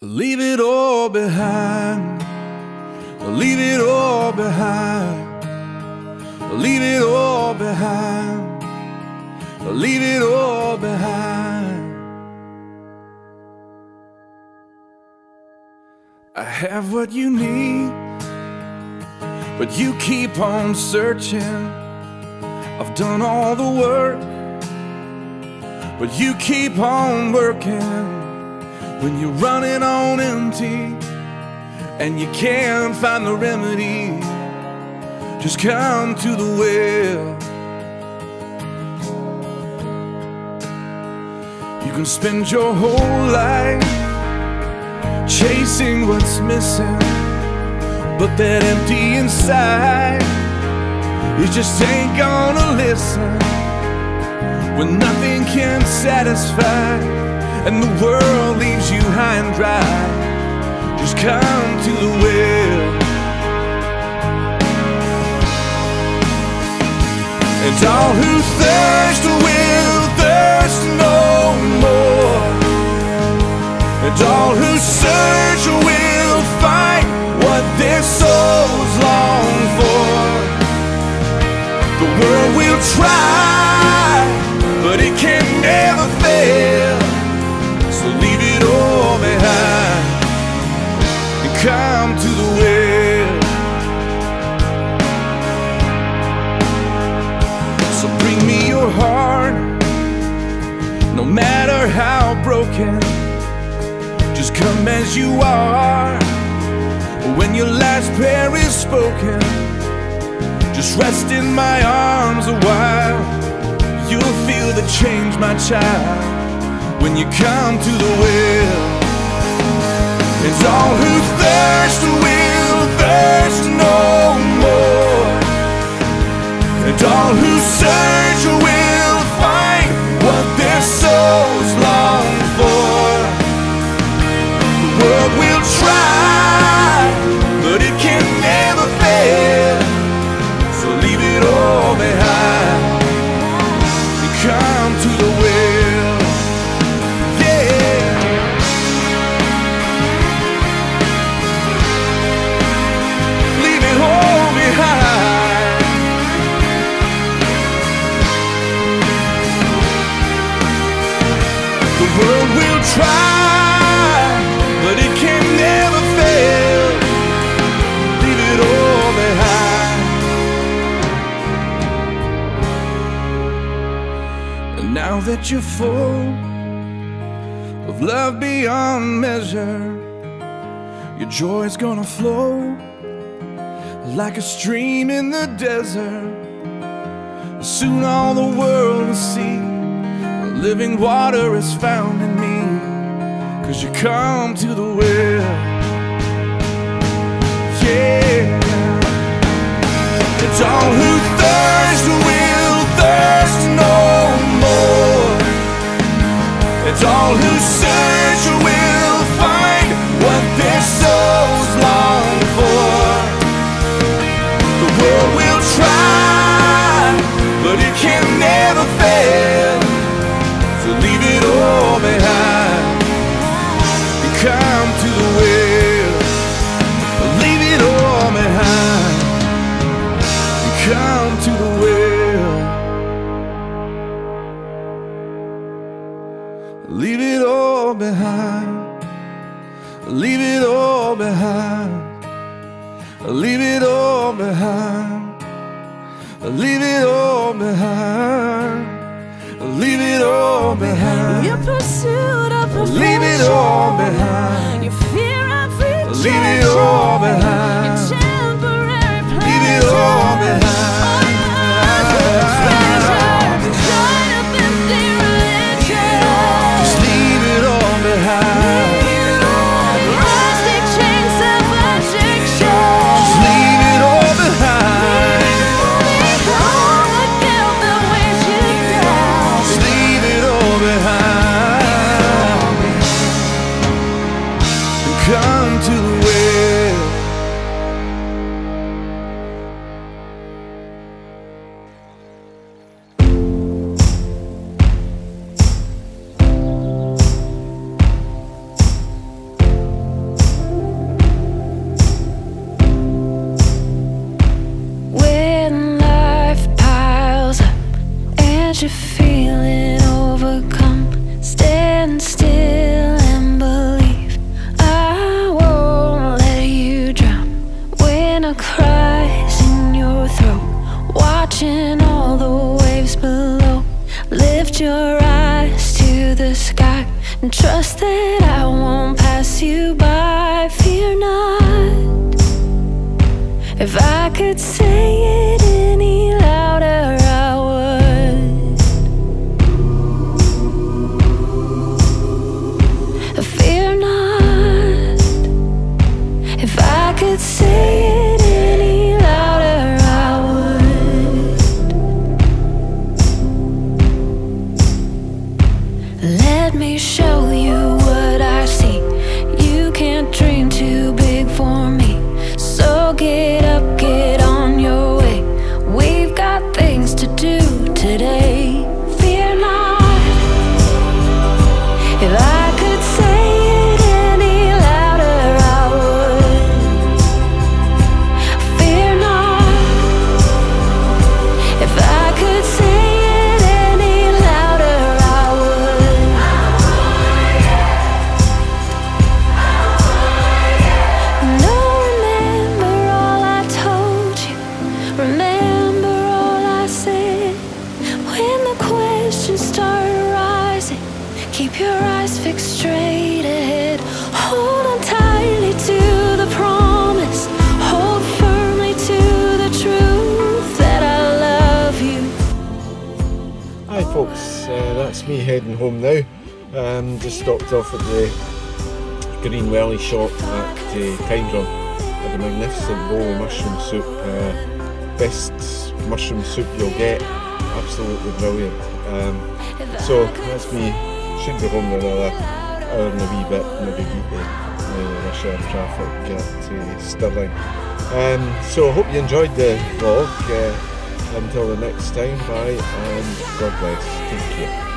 Leave it all behind. Leave it all behind. Leave it all behind. Leave it all behind. I have what you need, but you keep on searching. I've done all the work, but you keep on working when you're running on empty and you can't find the remedy. Just come to the well. You can spend your whole life chasing what's missing, but that empty inside, it just ain't gonna listen when nothing can satisfy and the world leaves you high and dry. Just come to the well. And all who thirst will thirst no more. And all who search will find what their souls long for. The world will try, as you are. When your last prayer is spoken, just rest in my arms a while. You'll feel the change, my child, when you come to the well. It's all who thirst will world will try, but it can never fail. Leave it all behind. And now that you're full of love beyond measure, your joy's gonna flow like a stream in the desert. Soon all the world will see living water is found in me. Cause you come to the well. Yeah. It's all who thirst will thirst no more. It's all who search Leave it all behind. Leave it all behind. Leave it all behind. Leave it all behind. Leave it all behind. Your pursuit of perfection. Leave it all behind. Your fear of rejection. Leave it all feeling overcome. Stand still and believe I won't let you drown. When in your throat Watching all the waves below Lift your eyes to the sky And trust that I won't pass you by. Fear not. If I could say it your straight ahead. Hold on tightly to the promise. Hold firmly to the truth that I love you. Hi folks, uh, that's me heading home now. Um, just stopped off at the Green Welly shop at uh, Tyndrum. Had a magnificent bowl of mushroom soup. Uh, best mushroom soup you'll get. Absolutely brilliant. Um, so that's me. Should be home hour and a wee bit. Maybe uh, hour traffic at uh, Stirling. Um, so I hope you enjoyed the vlog. Uh, until the next time, bye and God bless. Take care.